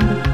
down.